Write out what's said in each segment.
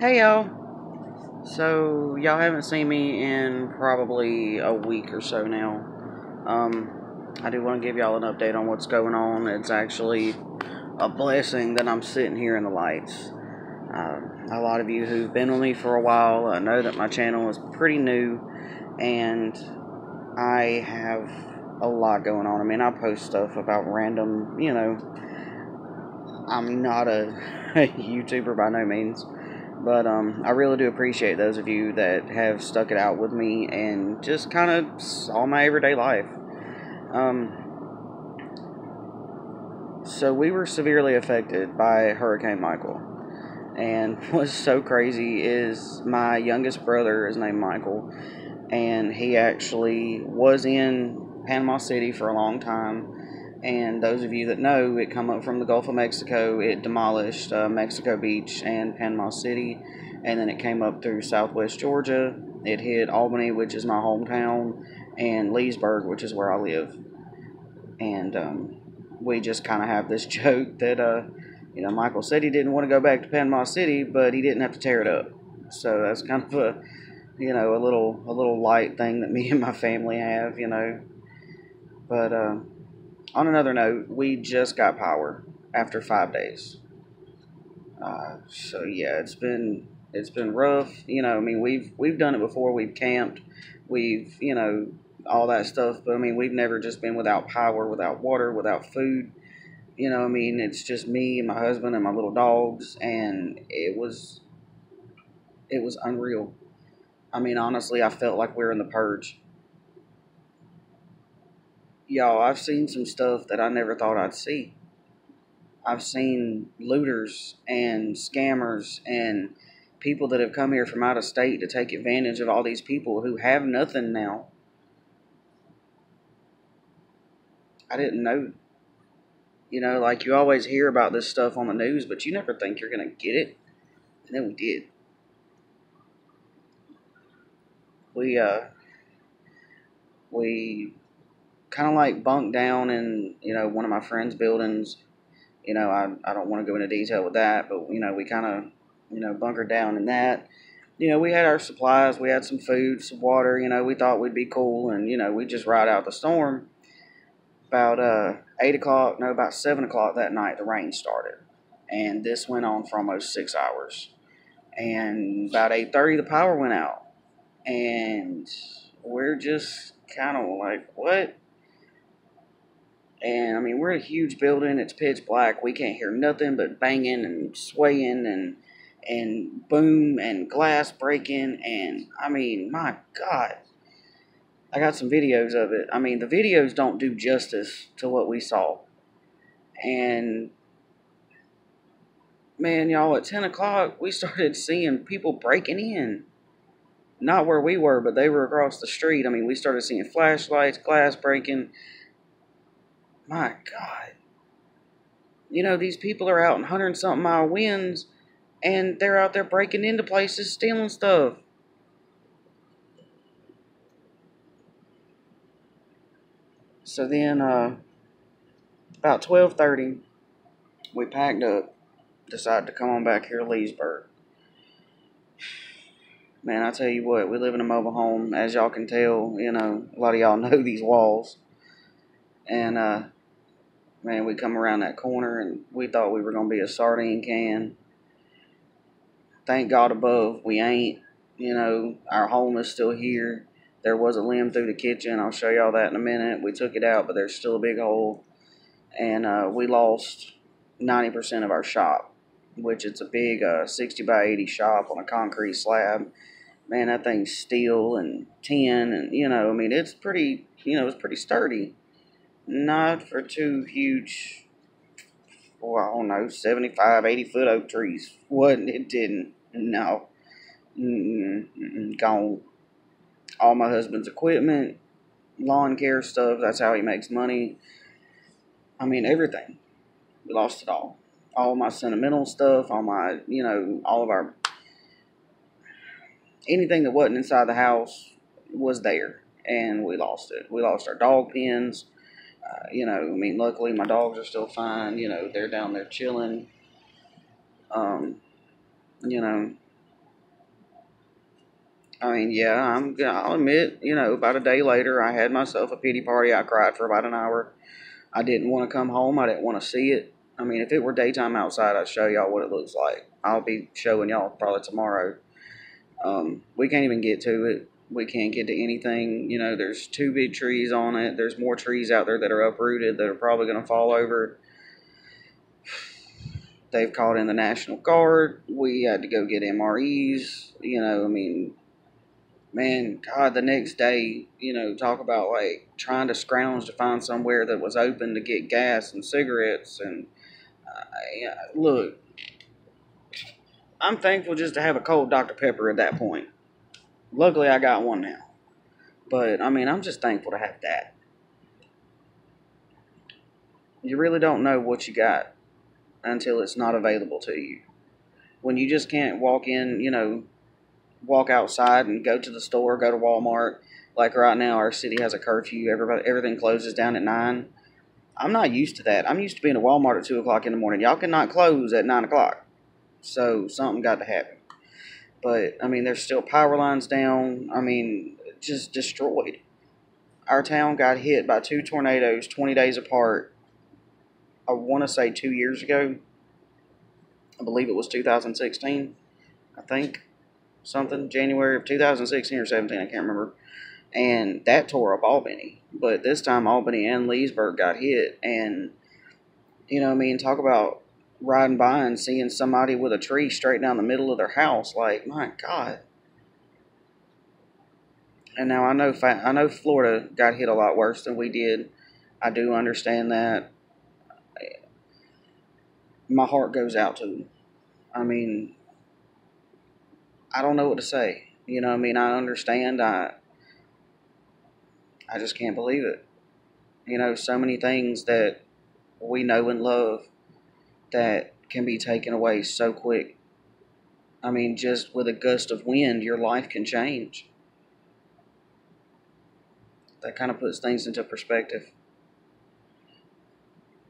Hey y'all. So y'all haven't seen me in probably a week or so now. Um, I do want to give y'all an update on what's going on. It's actually a blessing that I'm sitting here in the lights. Uh, a lot of you who've been with me for a while I know that my channel is pretty new, and I have a lot going on. I mean, I post stuff about random, you know. I'm not a, a YouTuber by no means. But um, I really do appreciate those of you that have stuck it out with me and just kind of saw my everyday life. Um, so we were severely affected by Hurricane Michael. And what's so crazy is my youngest brother is named Michael, and he actually was in Panama City for a long time and those of you that know, it come up from the Gulf of Mexico. It demolished uh, Mexico Beach and Panama City, and then it came up through Southwest Georgia. It hit Albany, which is my hometown, and Leesburg, which is where I live. And um, we just kind of have this joke that, uh, you know, Michael said he didn't want to go back to Panama City, but he didn't have to tear it up. So that's kind of a, you know, a little a little light thing that me and my family have, you know. But. Uh, on another note, we just got power after five days. Uh, so yeah, it's been it's been rough. You know, I mean we've we've done it before. We've camped, we've you know all that stuff. But I mean we've never just been without power, without water, without food. You know, I mean it's just me and my husband and my little dogs, and it was it was unreal. I mean honestly, I felt like we are in the purge y'all, I've seen some stuff that I never thought I'd see. I've seen looters and scammers and people that have come here from out of state to take advantage of all these people who have nothing now. I didn't know. You know, like you always hear about this stuff on the news, but you never think you're going to get it. And then we did. We, uh, we kind of like bunked down in you know one of my friends' buildings. You know, I I don't want to go into detail with that, but you know we kind of you know bunkered down in that. You know, we had our supplies, we had some food, some water. You know, we thought we'd be cool, and you know we just ride out the storm. About uh, eight o'clock, no, about seven o'clock that night, the rain started, and this went on for almost six hours. And about eight thirty, the power went out, and we're just kind of like, what? And I mean, we're a huge building. It's pitch black. We can't hear nothing but banging and swaying and and boom and glass breaking. And I mean, my God, I got some videos of it. I mean, the videos don't do justice to what we saw. And man, y'all, at 10 o'clock, we started seeing people breaking in. Not where we were, but they were across the street. I mean, we started seeing flashlights, glass breaking my God. You know, these people are out in 100 something mile winds and they're out there breaking into places, stealing stuff. So then, uh, about 12:30, we packed up, decided to come on back here to Leesburg. Man, I tell you what, we live in a mobile home. As y'all can tell, you know, a lot of y'all know these walls. And uh, man, we come around that corner and we thought we were going to be a sardine can. Thank God above, we ain't. You know, our home is still here. There was a limb through the kitchen. I'll show y'all that in a minute. We took it out, but there's still a big hole. And uh, we lost 90% of our shop, which it's a big uh, 60 by 80 shop on a concrete slab. Man, that thing's steel and tin, and you know, I mean, it's pretty, you know, it's pretty sturdy. Not for two huge, well, I don't know, 75, 80 foot oak trees. Wasn't it? Didn't. No. Mm-mm, gone. All my husband's equipment, lawn care stuff, that's how he makes money. I mean, everything. We lost it all. All my sentimental stuff, all my, you know, all of our. Anything that wasn't inside the house was there, and we lost it. We lost our dog pens uh, you know, I mean, luckily my dogs are still fine. You know, they're down there chilling. Um, you know, I mean, yeah, I'm. I'll admit, you know, about a day later, I had myself a pity party. I cried for about an hour. I didn't want to come home. I didn't want to see it. I mean, if it were daytime outside, I'd show y'all what it looks like. I'll be showing y'all probably tomorrow. Um, we can't even get to it. We can't get to anything. You know, there's two big trees on it. There's more trees out there that are uprooted that are probably going to fall over. They've called in the National Guard. We had to go get MREs. You know, I mean, man, God, the next day, you know, talk about like trying to scrounge to find somewhere that was open to get gas and cigarettes. And uh, look, I'm thankful just to have a cold Dr. Pepper at that point. Luckily, I got one now. But, I mean, I'm just thankful to have that. You really don't know what you got until it's not available to you. When you just can't walk in, you know, walk outside and go to the store, go to Walmart. Like right now, our city has a curfew. Everybody, everything closes down at nine. I'm not used to that. I'm used to being at Walmart at two o'clock in the morning. Y'all cannot close at nine o'clock, so something got to happen. But I mean, there's still power lines down. I mean, just destroyed. Our town got hit by two tornadoes 20 days apart. I want to say two years ago. I believe it was 2016. I think something, January of 2016 or 17, I can't remember. And that tore up Albany. But this time, Albany and Leesburg got hit. And, you know, I mean, talk about riding by and seeing somebody with a tree straight down the middle of their house. Like, my God. And now I know I know Florida got hit a lot worse than we did. I do understand that. My heart goes out to them. I mean, I don't know what to say. You know, I mean, I understand. I I just can't believe it. You know, so many things that we know and love that can be taken away so quick. I mean, just with a gust of wind, your life can change. That kind of puts things into perspective.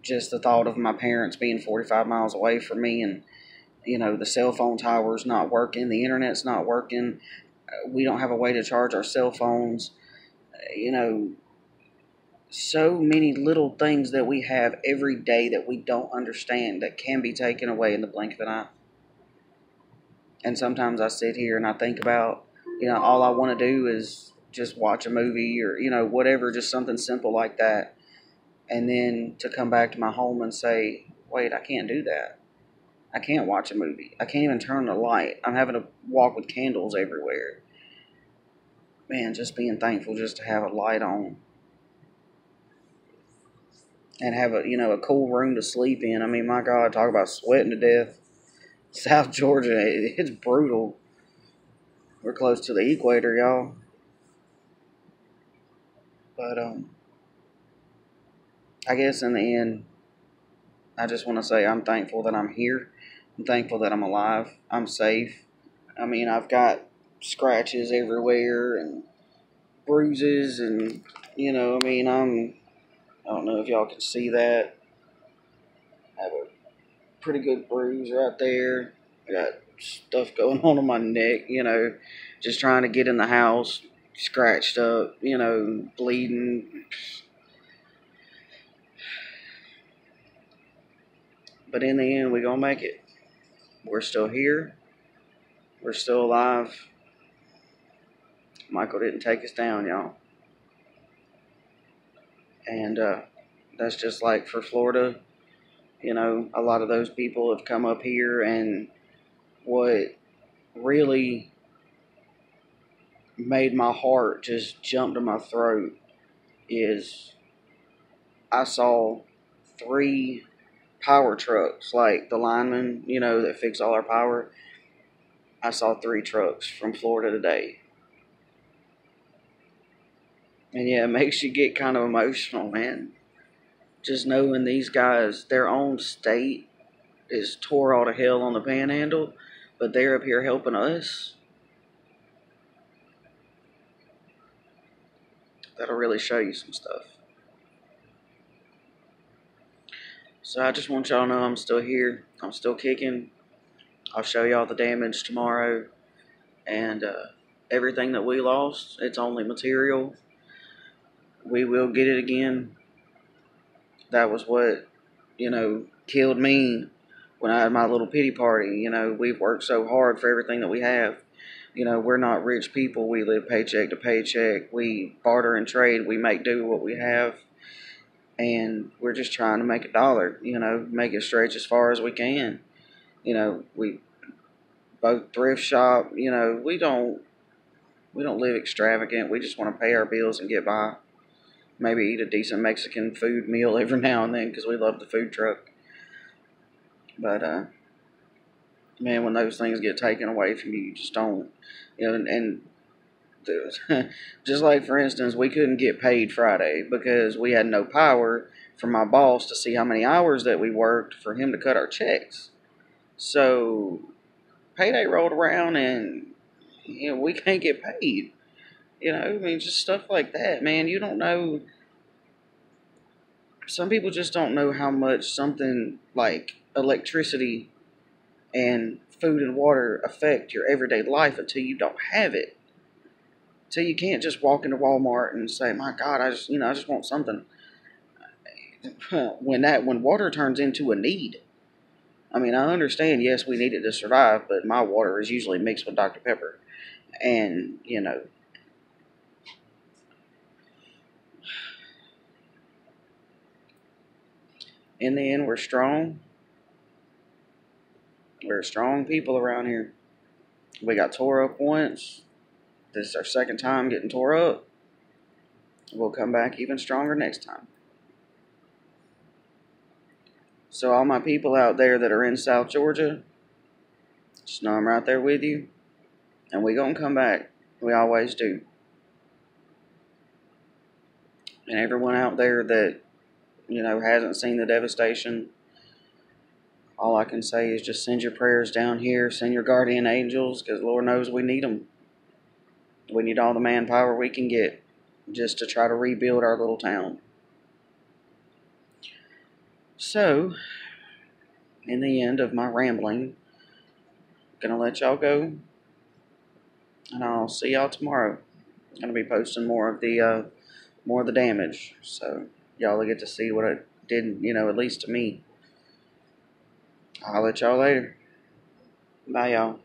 Just the thought of my parents being 45 miles away from me and you know the cell phone tower's not working the internet's not working uh, we don't have a way to charge our cell phones uh, you know so many little things that we have every day that we don't understand that can be taken away in the blink of an eye and sometimes i sit here and i think about you know all i want to do is just watch a movie or you know whatever just something simple like that and then to come back to my home and say wait i can't do that I can't watch a movie. I can't even turn the light. I'm having to walk with candles everywhere. Man, just being thankful just to have a light on. And have a you know a cool room to sleep in. I mean, my God, talk about sweating to death. South Georgia, it's brutal. We're close to the equator, y'all. But um, I guess in the end, I just want to say I'm thankful that I'm here. I'm thankful that I'm alive. I'm safe. I mean, I've got scratches everywhere and bruises, and you know, I mean, I'm. I don't know if y'all can see that. I have a pretty good bruise right there. I got stuff going on on my neck, you know, just trying to get in the house, scratched up, you know, bleeding. But in the end, we're going to make it. We're still here. We're still alive. Michael didn't take us down, y'all. And uh, that's just like for Florida. You know, a lot of those people have come up here, and what really made my heart just jump to my throat is I saw three power trucks, like the linemen, you know, that fix all our power. I saw three trucks from Florida today. And yeah, it makes you get kind of emotional, man. Just knowing these guys, their own state is tore all to hell on the panhandle, but they're up here helping us. That'll really show you some stuff. So I just want y'all to know I'm still here. I'm still kicking. I'll show y'all the damage tomorrow. And uh, everything that we lost. It's only material. We will get it again. That was what, you know, killed me when I had my little pity party. You know, we've worked so hard for everything that we have. You know, we're not rich people. We live paycheck to paycheck. We barter and trade. We make do what we have. And we're just trying to make a dollar, you know, make it stretch as far as we can. You know, we both thrift shop, you know, we don't we don't live extravagant. We just want to pay our bills and get by. Maybe eat a decent Mexican food meal every now and then because we love the food truck. But uh, man, when those things get taken away from you, you just don't. You know, and, and the, just like for instance, we couldn't get paid Friday because we had no power from my boss to see how many hours that we worked for him to cut our checks. So payday rolled around and you know we can't get paid. You know, I mean, just stuff like that, man. You don't know. Some people just don't know how much something like electricity and food and water affect your everyday life until you don't have it. So you can't just walk into Walmart and say, "My God, I just you know I just want something." When that when water turns into a need, I mean I understand. Yes, we need it to survive, but my water is usually mixed with Dr Pepper, and you know. In the end, we're strong we're strong people around here. We got tore up once. This is our second time getting tore up. We'll come back even stronger next time. So, all my people out there that are in South Georgia, just know I'm right there with you. And we going to come back. We always do. And everyone out there that, you know, hasn't seen the devastation all I can say is just send your prayers down here, send your guardian angels, because Lord knows we need them. We need all the manpower we can get just to try to rebuild our little town. So, in the end of my rambling, gonna let y'all go, and I'll see y'all tomorrow. I'm gonna be posting more of the uh, more of the damage, so y'all will get to see what it did, you know, at least to me. I'll let y'all later. Bye, y'all.